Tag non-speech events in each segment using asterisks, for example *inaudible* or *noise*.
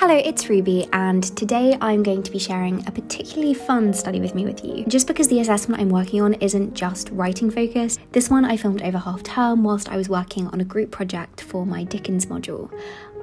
Hello, it's Ruby, and today I'm going to be sharing a particularly fun study with me with you. Just because the assessment I'm working on isn't just writing focused, this one I filmed over half term whilst I was working on a group project for my Dickens module.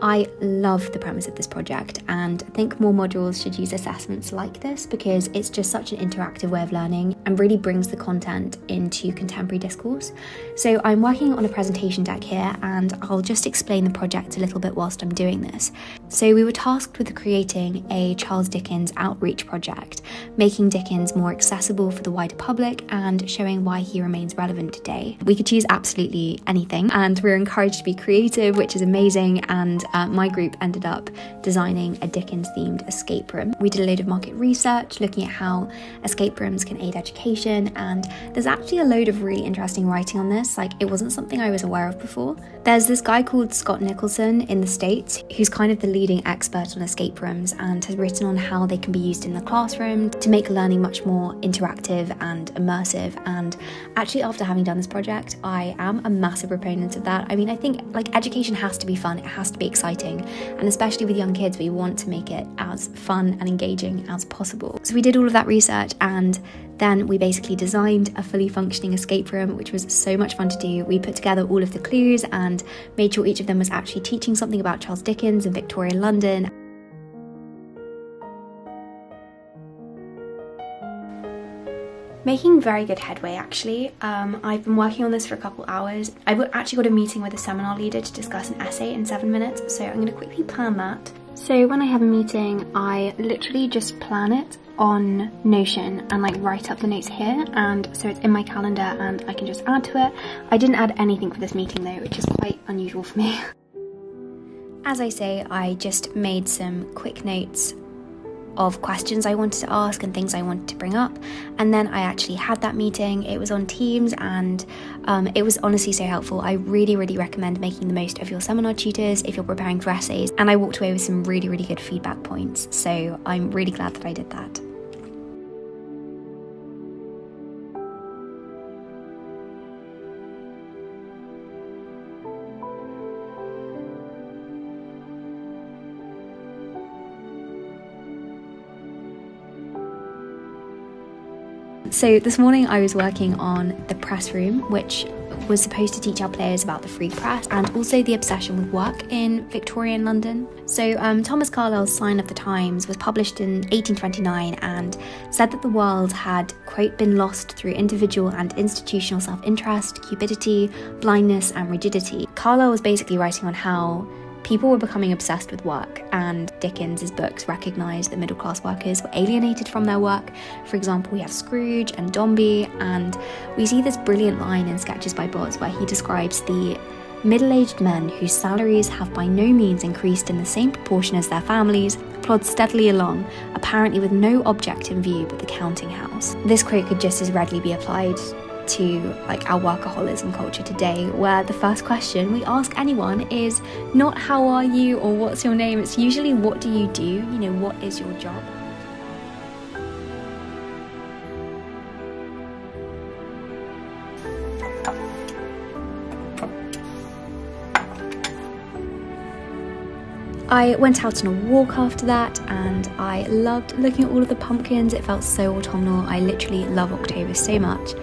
I love the premise of this project and think more modules should use assessments like this because it's just such an interactive way of learning and really brings the content into contemporary discourse. So I'm working on a presentation deck here and I'll just explain the project a little bit whilst I'm doing this. So we were tasked with creating a Charles Dickens outreach project, making Dickens more accessible for the wider public and showing why he remains relevant today. We could choose absolutely anything and we we're encouraged to be creative, which is amazing and uh, my group ended up designing a Dickens themed escape room. We did a load of market research looking at how escape rooms can aid education, and there's actually a load of really interesting writing on this. Like, it wasn't something I was aware of before. There's this guy called Scott Nicholson in the States who's kind of the leading expert on escape rooms and has written on how they can be used in the classroom to make learning much more interactive and immersive. And actually, after having done this project, I am a massive proponent of that. I mean, I think like education has to be fun, it has to be exciting. And especially with young kids, we want to make it as fun and engaging as possible. So we did all of that research and then we basically designed a fully functioning escape room, which was so much fun to do. We put together all of the clues and made sure each of them was actually teaching something about Charles Dickens and Victorian London. Making very good headway actually. Um, I've been working on this for a couple hours. I've actually got a meeting with a seminar leader to discuss an essay in seven minutes, so I'm going to quickly plan that. So when I have a meeting, I literally just plan it on Notion and like write up the notes here and so it's in my calendar and I can just add to it. I didn't add anything for this meeting though, which is quite unusual for me. *laughs* As I say, I just made some quick notes of questions I wanted to ask and things I wanted to bring up. And then I actually had that meeting. It was on Teams and um, it was honestly so helpful. I really, really recommend making the most of your seminar tutors if you're preparing for essays. And I walked away with some really, really good feedback points. So I'm really glad that I did that. So this morning I was working on the press room, which was supposed to teach our players about the free press and also the obsession with work in Victorian London. So, um, Thomas Carlyle's Sign of the Times was published in 1829 and said that the world had, quote, been lost through individual and institutional self interest, cupidity, blindness, and rigidity. Carlyle was basically writing on how People were becoming obsessed with work, and Dickens's books recognised that middle class workers were alienated from their work. For example, we have Scrooge and Dombey, and we see this brilliant line in Sketches by Boz where he describes the middle aged men whose salaries have by no means increased in the same proportion as their families plod steadily along, apparently with no object in view but the counting house. This quote could just as readily be applied to like our workaholism culture today where the first question we ask anyone is not how are you or what's your name it's usually what do you do you know what is your job I went out on a walk after that and I loved looking at all of the pumpkins. It felt so autumnal. I literally love October so much.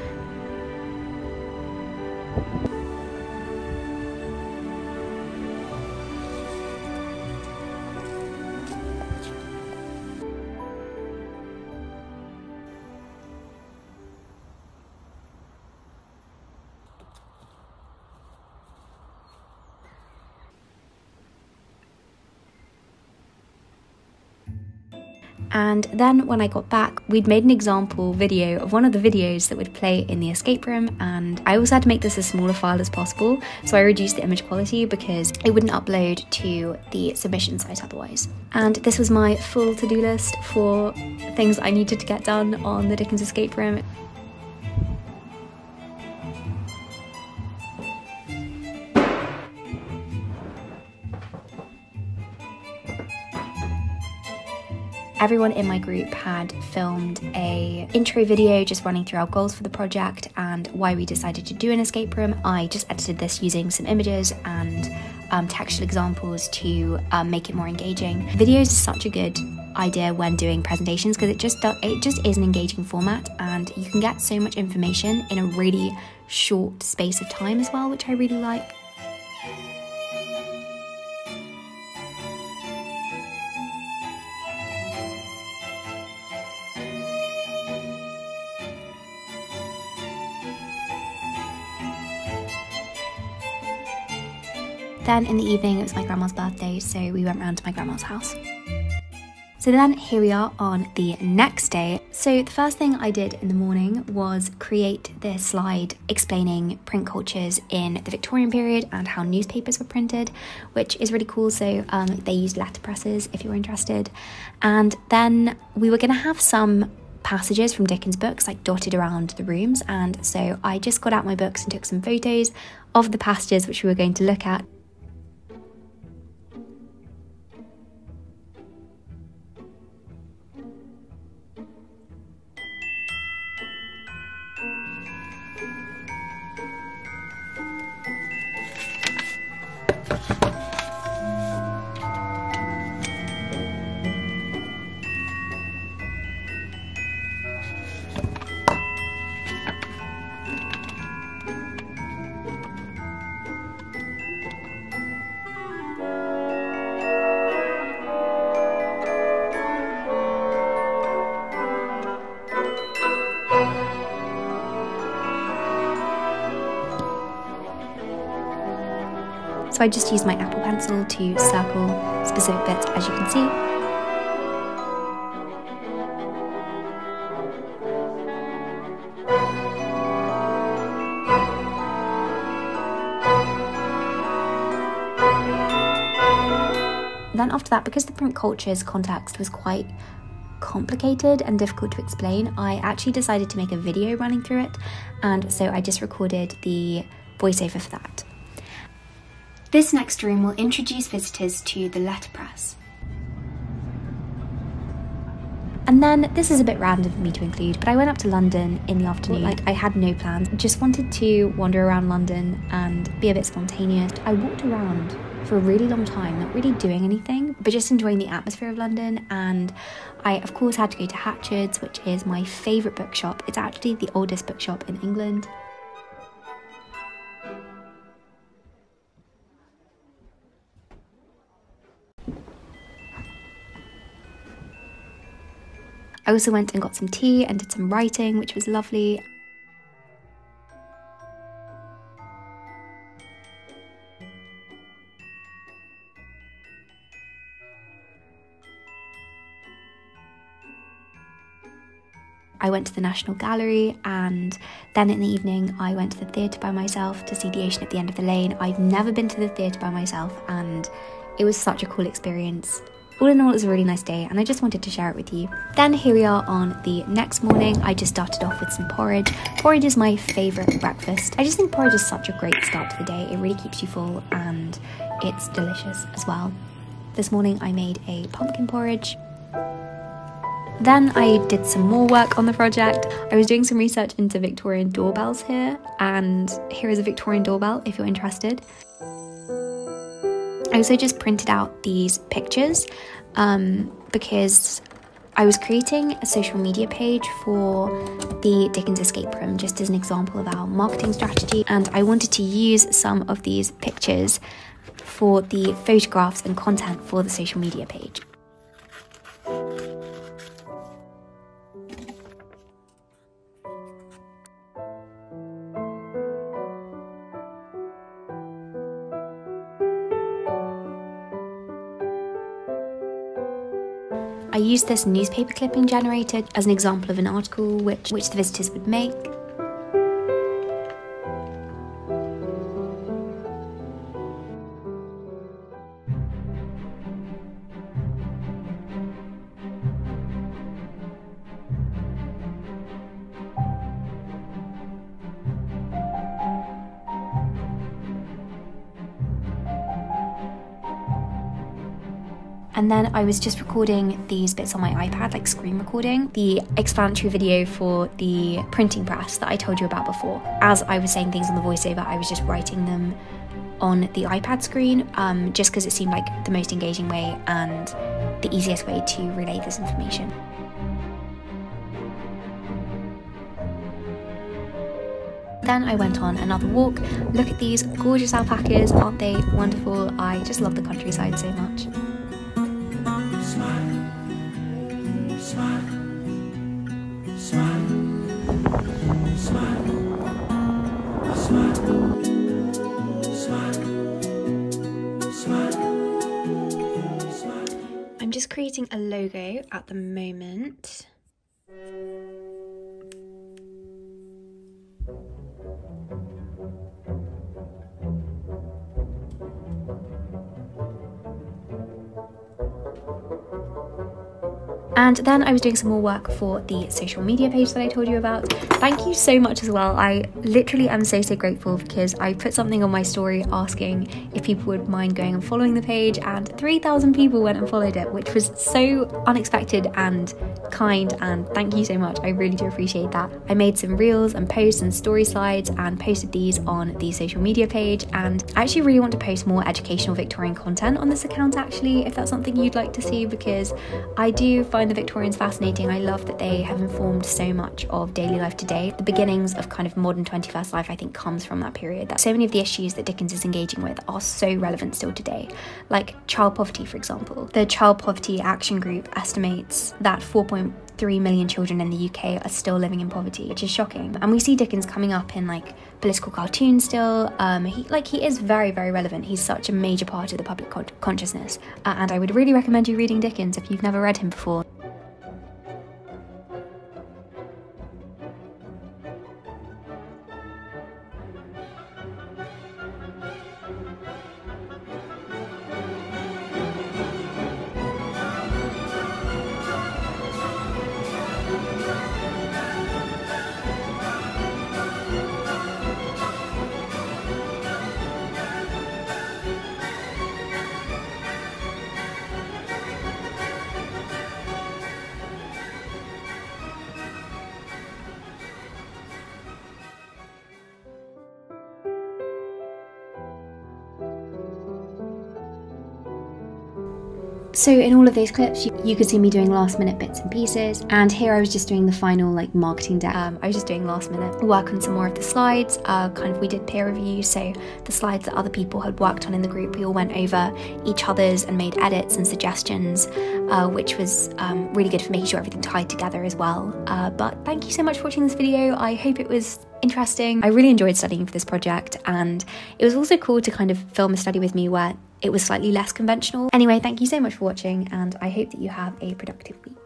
And then when I got back, we'd made an example video of one of the videos that would play in the escape room. And I also had to make this as small a file as possible. So I reduced the image quality because it wouldn't upload to the submission site otherwise. And this was my full to do list for things I needed to get done on the Dickens escape room. Everyone in my group had filmed a intro video just running through our goals for the project and why we decided to do an escape room. I just edited this using some images and um, textual examples to um, make it more engaging. Videos is such a good idea when doing presentations because it just it just is an engaging format and you can get so much information in a really short space of time as well, which I really like. Then in the evening, it was my grandma's birthday, so we went round to my grandma's house. So then here we are on the next day. So the first thing I did in the morning was create this slide explaining print cultures in the Victorian period and how newspapers were printed, which is really cool. So um, they used letterpresses if you're interested. And then we were going to have some passages from Dickens' books like dotted around the rooms. And so I just got out my books and took some photos of the passages which we were going to look at. So I just used my Apple Pencil to circle specific bits as you can see. Then after that, because the print culture's context was quite complicated and difficult to explain, I actually decided to make a video running through it, and so I just recorded the voiceover for that. This next room will introduce visitors to the letterpress. And then this is a bit random for me to include, but I went up to London in the afternoon. Like I had no plans, just wanted to wander around London and be a bit spontaneous. I walked around for a really long time, not really doing anything, but just enjoying the atmosphere of London. And I, of course, had to go to Hatchard's, which is my favourite bookshop. It's actually the oldest bookshop in England. I also went and got some tea and did some writing, which was lovely. I went to the National Gallery and then in the evening I went to the theatre by myself to see the ocean at the end of the lane. I've never been to the theatre by myself and it was such a cool experience. All in all, it was a really nice day, and I just wanted to share it with you. Then here we are on the next morning. I just started off with some porridge. Porridge is my favourite breakfast. I just think porridge is such a great start to the day. It really keeps you full, and it's delicious as well. This morning I made a pumpkin porridge. Then I did some more work on the project. I was doing some research into Victorian doorbells here, and here is a Victorian doorbell if you're interested. I also just printed out these pictures um, because I was creating a social media page for the Dickens Escape Room just as an example of our marketing strategy, and I wanted to use some of these pictures for the photographs and content for the social media page. I used this newspaper clipping generator as an example of an article which, which the visitors would make. And then I was just recording these bits on my iPad, like screen recording, the explanatory video for the printing press that I told you about before. As I was saying things on the voiceover, I was just writing them on the iPad screen, um, just because it seemed like the most engaging way and the easiest way to relay this information. Then I went on another walk. Look at these gorgeous alpacas, aren't they wonderful? I just love the countryside so much. Creating a logo at the moment. And then I was doing some more work for the social media page that I told you about. Thank you so much as well. I literally am so, so grateful because I put something on my story asking if people would mind going and following the page, and 3,000 people went and followed it, which was so unexpected and kind. And thank you so much. I really do appreciate that. I made some reels and posts and story slides and posted these on the social media page. And I actually really want to post more educational Victorian content on this account, actually, if that's something you'd like to see, because I do find the Victorians fascinating. I love that they have informed so much of daily life today. The beginnings of kind of modern 21st life, I think, comes from that period. That so many of the issues that Dickens is engaging with are so relevant still today, like child poverty, for example. The Child Poverty Action Group estimates that 4. 3 million children in the UK are still living in poverty, which is shocking. And we see Dickens coming up in like political cartoons still. Um, he like he is very very relevant. He's such a major part of the public con- consciousness, uh, and I would really recommend you reading Dickens if you've never read him before. So in all of those clips, you, you, could see me doing last minute bits and pieces. And here I was just doing the final like marketing deck. Um, I was just doing last minute work on some more of the slides. Uh, kind of we did peer review, so the slides that other people had worked on in the group, we all went over each other's and made edits and suggestions, uh, which was um, really good for making sure everything tied together as well. Uh, but thank you so much for watching this video. I hope it was interesting. I really enjoyed studying for this project, and it was also cool to kind of film a study with me where it was slightly less conventional. Anyway, thank you so much for watching, and I hope that you have a productive week.